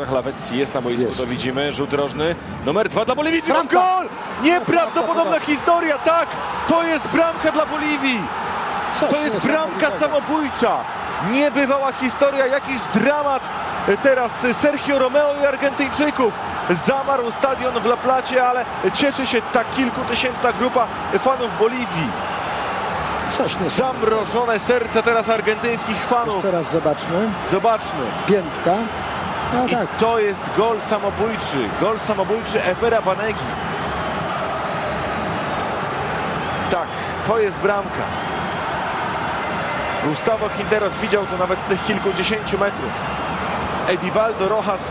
Lawecji jest na boisku, Jest. to widzimy. Rzut rożny. Numer dwa dla Boliwii. Bramka. Gol! Nieprawdopodobna historia, tak! To jest bramka dla Boliwii. To jest bramka samobójcza. Niebywała historia, jakiś dramat. Teraz Sergio Romeo i Argentyńczyków. Zamarł stadion w La Placie, ale cieszy się ta kilkutysięczna grupa fanów Boliwii. Zamrożone serce teraz argentyńskich fanów. Teraz zobaczmy. Zobaczmy. Piętka. No I tak. to jest gol samobójczy. Gol samobójczy Efera Banegi. Tak, to jest bramka. Gustavo Quinteros widział to nawet z tych kilkudziesięciu metrów. Edivaldo Rojas